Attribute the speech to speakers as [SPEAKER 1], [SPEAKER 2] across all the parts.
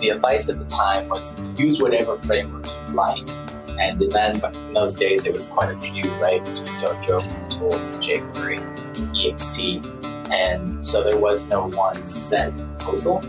[SPEAKER 1] The advice at the time was use whatever framework you like. And then in those days, it was quite a few, right? Between Dojo, Tools, jQuery, EXT. And so there was no one set proposal.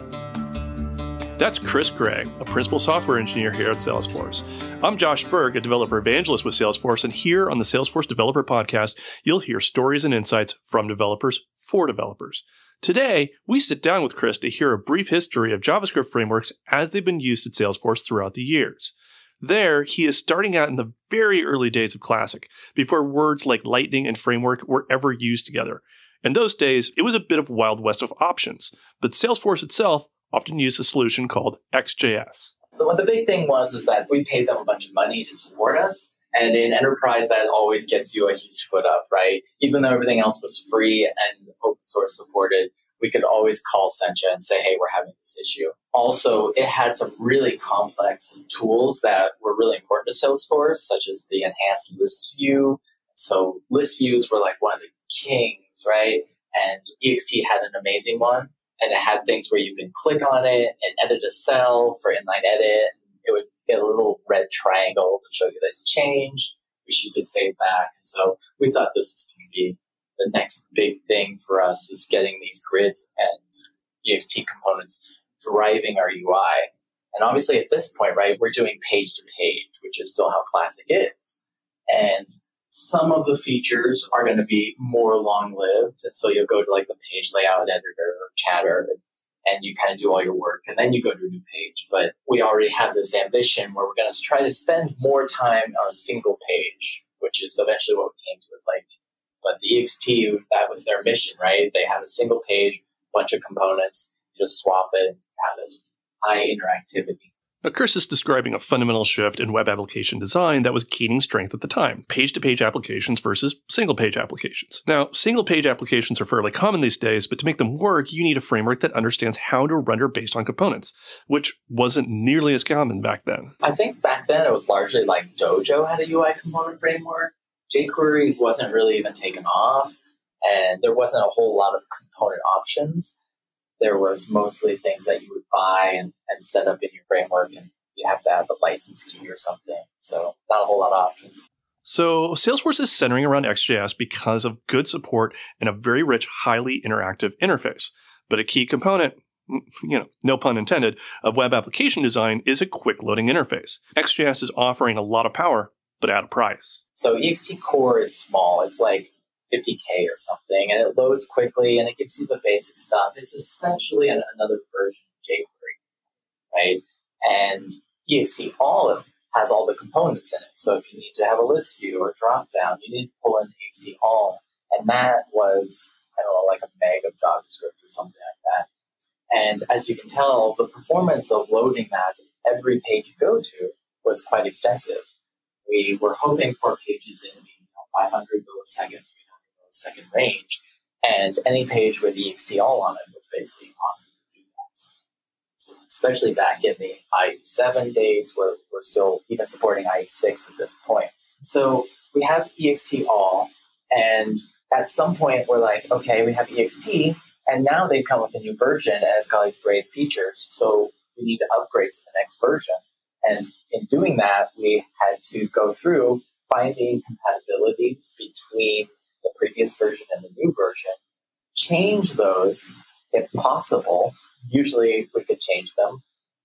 [SPEAKER 2] That's Kris Gray, a principal software engineer here at Salesforce. I'm Josh Birk, a developer evangelist with Salesforce, and here on the Salesforce Developer Podcast, you'll hear stories and insights from developers for developers. Today, we sit down with Kris to hear a brief history of JavaScript frameworks as they've been used at Salesforce throughout the years. There, he is starting out in the very early days of Classic, before words like Lightning and Framework were ever used together. In those days, it was a bit of wild west of options, but Salesforce itself often used a solution called XJS.
[SPEAKER 1] The, the big thing was is that we paid them a bunch of money to support us. And in enterprise, that always gets you a huge foot up, right? Even though everything else was free and source supported, we could always call Sencha and say, hey, we're having this issue. Also, it had some really complex tools that were really important to Salesforce, such as the enhanced list view. So list views were like one of the kings, right? And EXT had an amazing one and it had things where you can click on it and edit a cell for inline edit. It would get a little red triangle to show you that it's changed, which you could save back. And so we thought this was going to be the next big thing for us is getting these grids and EXT components driving our UI. And obviously at this point, right, we're doing page to page, which is still how classic is. And some of the features are going to be more long lived. And so you'll go to like the page layout editor or chatter and you kind of do all your work and then you go to a new page. But we already have this ambition where we're going to try to spend more time on a single page, which is eventually what we came to with Lightning. But the EXT, that was their mission, right? They have a single page, bunch of components, you just swap it, have this high interactivity.
[SPEAKER 2] Now, Kris is describing a fundamental shift in web application design that was gaining strength at the time page to page applications versus single page applications. Now, single page applications are fairly common these days, but to make them work, you need a framework that understands how to render based on components, which wasn't nearly as common back then.
[SPEAKER 1] I think back then it was largely like Dojo had a UI component framework. jQuery wasn't really even taken off, and there wasn't a whole lot of component options there was mostly things that you would buy and, and set up in your framework and you have to have a license key or something. So not a whole lot of options.
[SPEAKER 2] So Salesforce is centering around XJS because of good support and a very rich, highly interactive interface. But a key component, mm, you know, no pun intended, of web application design is a quick loading interface. XJS is offering a lot of power, but at a price.
[SPEAKER 1] So EXT core is small. It's like 50K or something, and it loads quickly and it gives you the basic stuff. It's essentially an, another version of jQuery, right? And EXT all has all the components in it. So if you need to have a list view or drop down, you need to pull in EXT all. And that was, I don't know, like a meg of JavaScript or something like that. And as you can tell, the performance of loading that every page you go to was quite extensive. We were hoping for pages in you know, 500 milliseconds second range. And any page with EXT all on it was basically impossible to do that. Especially back in the IE7 days where we're still even supporting IE6 at this point. So we have EXT all, and at some point we're like, okay, we have EXT, and now they've come with a new version as these great features. So we need to upgrade to the next version. And in doing that, we had to go through finding compatibilities between the previous version and the new version, change those if possible. Usually we could change them.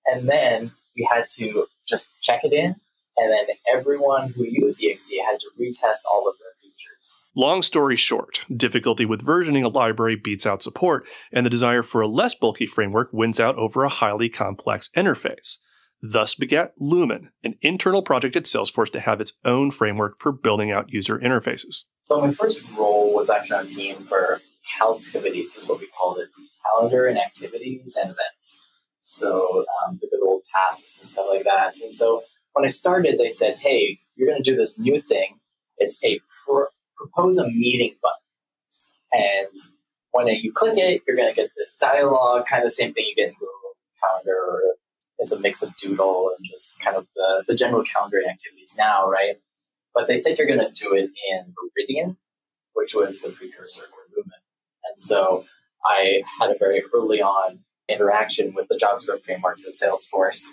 [SPEAKER 1] And then we had to just check it in. And then everyone who used EXT had to retest all of their features.
[SPEAKER 2] Long story short, difficulty with versioning a library beats out support, and the desire for a less bulky framework wins out over a highly complex interface. Thus begat Lumen, an internal project at Salesforce to have its own framework for building out user interfaces.
[SPEAKER 1] So my first role was actually on a team for Caltivities, is what we called it, calendar and activities and events. So um, the good old tasks and stuff like that. And so when I started, they said, "Hey, you're going to do this new thing. It's a pro- propose a meeting button, and when you click it, you're going to get this dialogue, kind of the same thing you get in Google Calendar or it's a mix of Doodle and just kind of the, the general calendaring activities now, right? But they said you're going to do it in Meridian, which was the precursor for Lumen. And so I had a very early on interaction with the JavaScript frameworks at Salesforce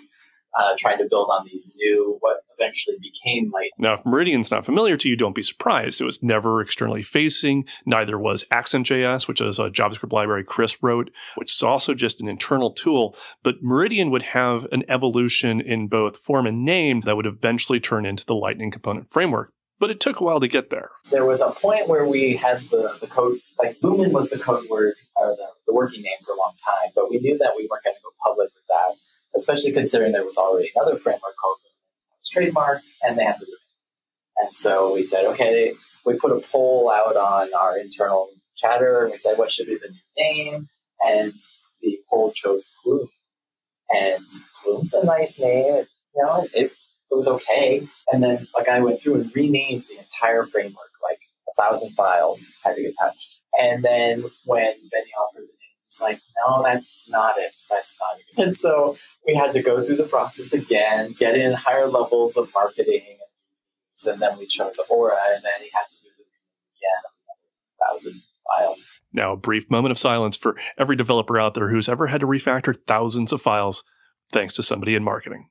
[SPEAKER 1] uh, trying to build on these new, what eventually became Light.
[SPEAKER 2] Now, if Meridian's not familiar to you, don't be surprised. It was never externally facing. Neither was Accent.js, which is a JavaScript library Kris wrote, which is also just an internal tool. But Meridian would have an evolution in both form and name that would eventually turn into the Lightning component framework. But it took a while to get there.
[SPEAKER 1] There was a point where we had the, the code, like Lumen was the code word or the, the working name for a long time, but we knew that we weren't going to go public with that especially considering there was already another framework called was trademarked and they had the And so we said, okay, we put a poll out on our internal chatter and we said, what should be the new name? And the poll chose Plume. And Plume's a nice name. It, you know, it, it was okay. And then like I went through and renamed the entire framework, like a thousand files had to get touched. And then when Benioff heard the name, it's like, no, that's not it. That's not it. And so we had to go through the process again, get in higher levels of marketing, and then we chose Aura, and then he had to do it again, thousand files.
[SPEAKER 2] Now, a brief moment of silence for every developer out there who's ever had to refactor thousands of files thanks to somebody in marketing.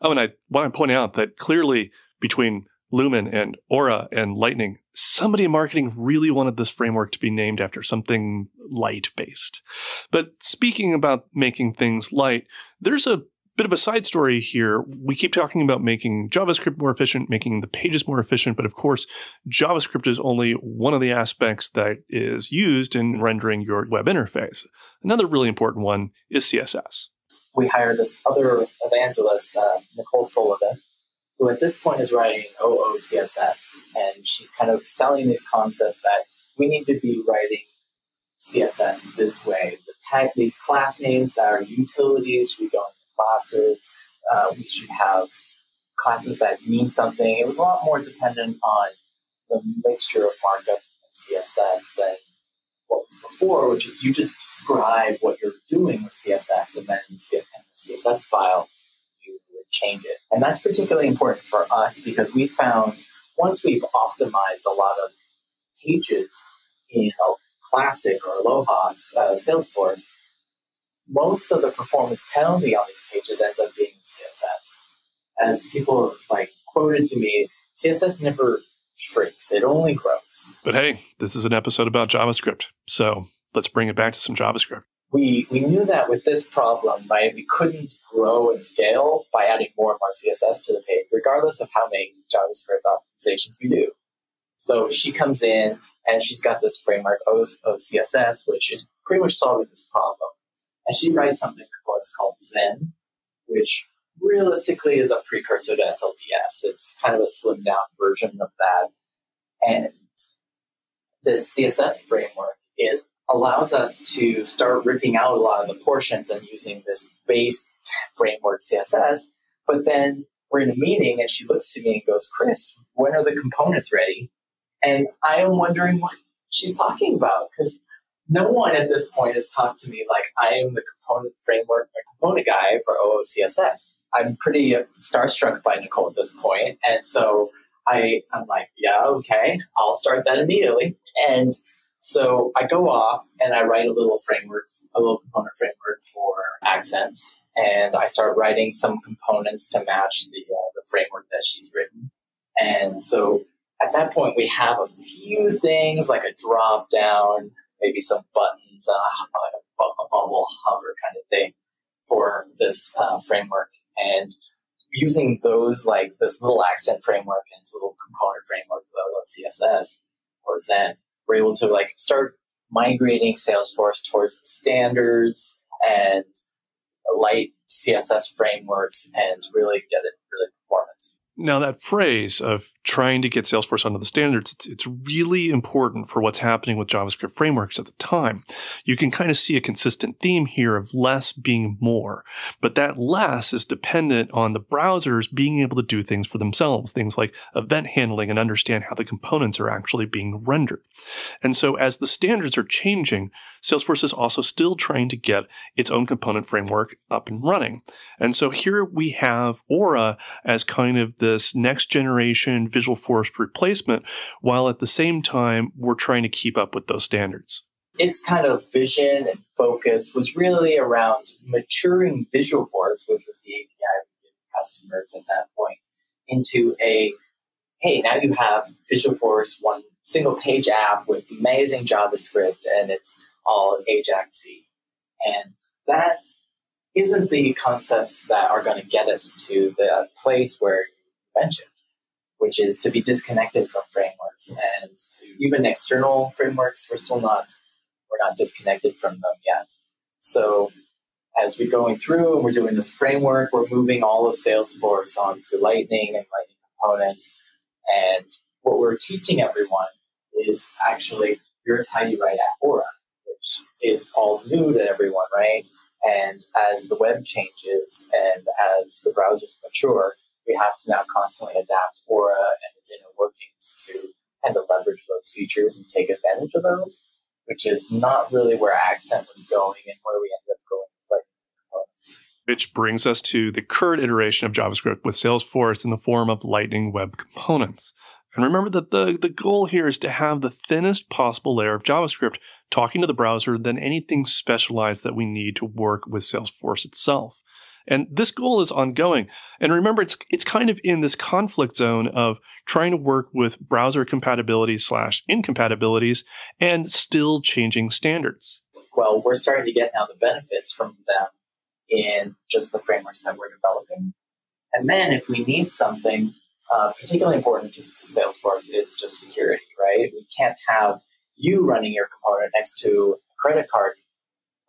[SPEAKER 2] Oh, and I want to point out that clearly between Lumen and Aura and Lightning, somebody in marketing really wanted this framework to be named after something light based. But speaking about making things light, there's a bit of a side story here. We keep talking about making JavaScript more efficient, making the pages more efficient, but of course, JavaScript is only one of the aspects that is used in rendering your web interface. Another really important one is CSS.
[SPEAKER 1] We hired this other evangelist, uh, Nicole Sullivan, who at this point is writing OOCSS, and she's kind of selling these concepts that we need to be writing CSS this way. The tag, these class names that are utilities should be going to classes. Uh, we should have classes that mean something. It was a lot more dependent on the mixture of markup and CSS than what was before, which is you just describe what you're doing with CSS and then in the CSS file change it. And that's particularly important for us because we found once we've optimized a lot of pages in a Classic or Aloha uh, Salesforce, most of the performance penalty on these pages ends up being CSS. As people have like quoted to me, CSS never shrinks; it only grows.
[SPEAKER 2] But hey, this is an episode about JavaScript, so let's bring it back to some JavaScript
[SPEAKER 1] we, we knew that with this problem, right, we couldn't grow and scale by adding more and more CSS to the page, regardless of how many JavaScript optimizations we do. So she comes in and she's got this framework of, of CSS, which is pretty much solving this problem. And she writes something for us called Zen, which realistically is a precursor to SLDS. It's kind of a slimmed down version of that. And this CSS framework, it allows us to start ripping out a lot of the portions and using this base framework CSS. But then we're in a meeting and she looks to me and goes, Kris, when are the components ready? And I am wondering what she's talking about because no one at this point has talked to me like I am the component framework, component guy for OOCSS. I'm pretty starstruck by Nicole at this point, and so I, I'm like, yeah, okay, I'll start that immediately. And so I go off and I write a little framework, a little component framework for Accent, and I start writing some components to match the uh, the framework that she's written. And so at that point, we have a few things like a drop down, maybe some buttons, uh, a, a bubble hover kind of thing for this uh, framework. And using those, like this little accent framework and this little component framework, the CSS or Zen, we're able to like start migrating Salesforce towards the standards and light CSS frameworks and really get it really performance.
[SPEAKER 2] Now, that phrase of trying to get Salesforce onto the standards, it's, it's, really important for what's happening with JavaScript frameworks at the time. You can kind of see a consistent theme here of less being more, but that less is dependent on the browsers being able to do things for themselves, things like event handling and understand how the components are actually being rendered. And so as the standards are changing, Salesforce is also still trying to get its own component framework up and running. And so here we have Aura as kind of this next generation Visualforce replacement, while at the same time, we're trying to keep up with those standards.
[SPEAKER 1] its kind of vision and focus was really around maturing Visualforce, which was the API we customers at that point, into a hey, now you have Visualforce, one single page app with amazing JavaScript, and it's all Ajaxy. And that isn't the concepts that are going to get us to the place where mentioned, which is to be disconnected from frameworks and to even external frameworks. We're still not we're not disconnected from them yet. So as we're going through and we're doing this framework, we're moving all of Salesforce onto Lightning and Lightning components. And what we're teaching everyone is actually here's how you write Aura, which is all new to everyone, right? And as the web changes and as the browsers mature, we have to now constantly adapt Aura and its inner workings to kind of leverage those features and take advantage of those which is not really where Accent was going and where we ended up going.
[SPEAKER 2] Which brings us to the current iteration of JavaScript with Salesforce in the form of Lightning Web Components. And remember that the, the goal here is to have the thinnest possible layer of JavaScript talking to the browser than anything specialized that we need to work with Salesforce itself. And this goal is ongoing. And remember, it's, it's kind of in this conflict zone of trying to work with browser compatibility slash incompatibilities and still changing standards.
[SPEAKER 1] Well, we're starting to get now the benefits from them in just the frameworks that we're developing. And then if we need something uh, particularly important to Salesforce, it's just security, right? We can't have you running your component next to a credit card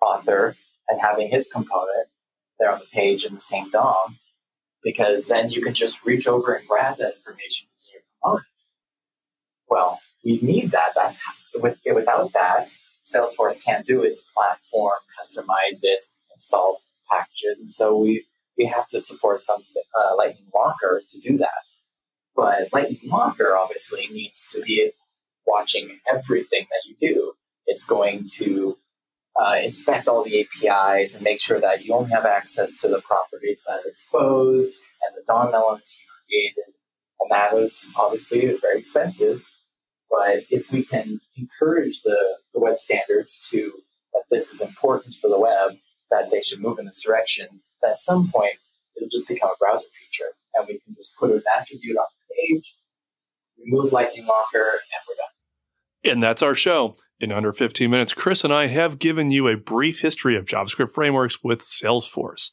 [SPEAKER 1] author and having his component page in the same DOM, because then you can just reach over and grab that information using your component. Well, we need that. That's with, without that, Salesforce can't do its platform, customize it, install packages, and so we we have to support some uh, Lightning Locker to do that. But Lightning Locker obviously needs to be watching everything that you do. It's going to uh, inspect all the APIs and make sure that you only have access to the properties that are exposed and the DOM elements you created. And that was obviously very expensive. But if we can encourage the, the web standards to that this is important for the web, that they should move in this direction, at some point it'll just become a browser feature. And we can just put an attribute on the page, remove Lightning Locker, and we're done.
[SPEAKER 2] And that's our show. In under 15 minutes, Kris and I have given you a brief history of JavaScript frameworks with Salesforce.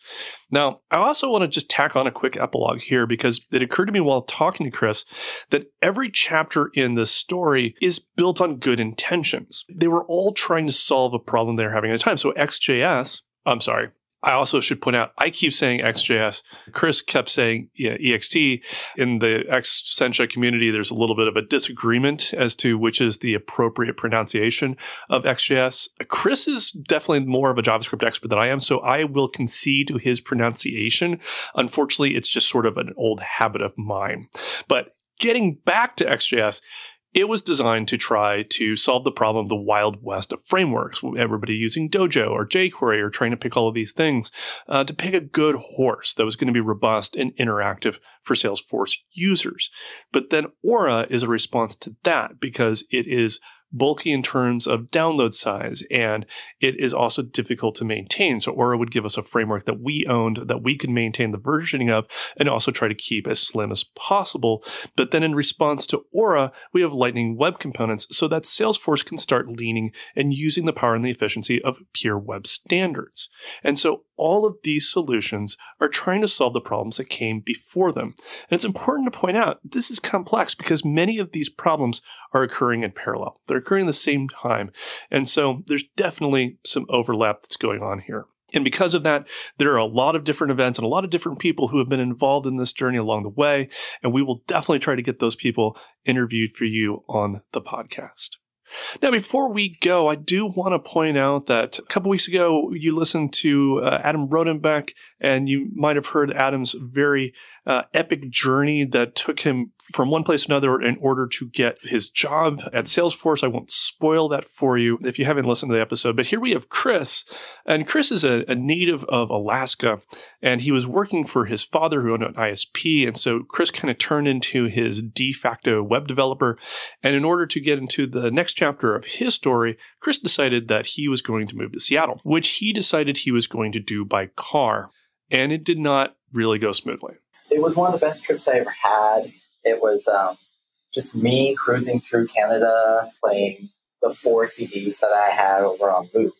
[SPEAKER 2] Now, I also want to just tack on a quick epilogue here because it occurred to me while talking to Kris that every chapter in this story is built on good intentions. They were all trying to solve a problem they're having at the time. So XJS, I'm sorry, I also should point out, I keep saying XJS. Kris kept saying yeah, EXT. In the Accenture community, there's a little bit of a disagreement as to which is the appropriate pronunciation of XJS. Kris is definitely more of a JavaScript expert than I am, so I will concede to his pronunciation. Unfortunately, it's just sort of an old habit of mine. But getting back to XJS, it was designed to try to solve the problem of the wild west of frameworks. Everybody using Dojo or jQuery or trying to pick all of these things uh, to pick a good horse that was going to be robust and interactive for Salesforce users. But then Aura is a response to that because it is bulky in terms of download size, and it is also difficult to maintain. So Aura would give us a framework that we owned that we could maintain the versioning of and also try to keep as slim as possible. But then in response to Aura, we have Lightning Web Components so that Salesforce can start leaning and using the power and the efficiency of pure web standards. And so all of these solutions are trying to solve the problems that came before them. And it's important to point out this is complex because many of these problems are occurring in parallel. They're occurring at the same time. And so there's definitely some overlap that's going on here. And because of that, there are a lot of different events and a lot of different people who have been involved in this journey along the way. And we will definitely try to get those people interviewed for you on the podcast. Now, before we go, I do want to point out that a couple weeks ago, you listened to uh, Adam Rodenbeck, and you might have heard Adam's very uh, epic journey that took him from one place to another in order to get his job at Salesforce. I won't spoil that for you if you haven't listened to the episode. But here we have Kris, and Kris is a, a native of Alaska, and he was working for his father who owned an ISP. And so Kris kind of turned into his de facto web developer. And in order to get into the next chapter of his story, Kris decided that he was going to move to Seattle, which he decided he was going to do by car. And it did not really go smoothly.
[SPEAKER 1] It was one of the best trips I ever had. It was um, just me cruising through Canada, playing the four CDs that I had over on loop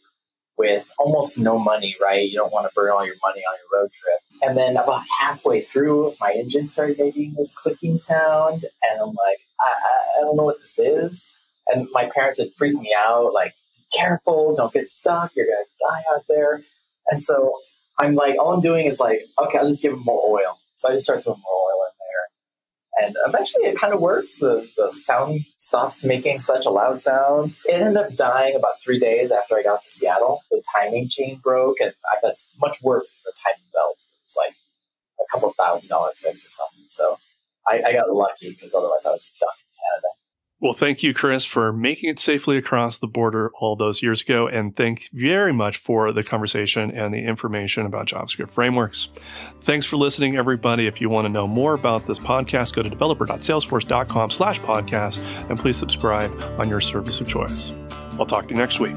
[SPEAKER 1] with almost no money, right? You don't want to burn all your money on your road trip. And then about halfway through, my engine started making this clicking sound, and I'm like, I, I don't know what this is. And my parents had freaked me out, like, be careful, don't get stuck, you're gonna die out there. And so I'm like, all I'm doing is like, okay, I'll just give them more oil. So I just start throwing more oil in there. And eventually it kind of works. The, the sound stops making such a loud sound. It ended up dying about three days after I got to Seattle. The timing chain broke, and I, that's much worse than the timing belt. It's like a couple thousand dollar fix or something. So I, I got lucky because otherwise I was stuck in Canada.
[SPEAKER 2] Well, thank you, Kris, for making it safely across the border all those years ago. And thank very much for the conversation and the information about JavaScript frameworks. Thanks for listening, everybody. If you want to know more about this podcast, go to developer.salesforce.com slash podcast and please subscribe on your service of choice. I'll talk to you next week.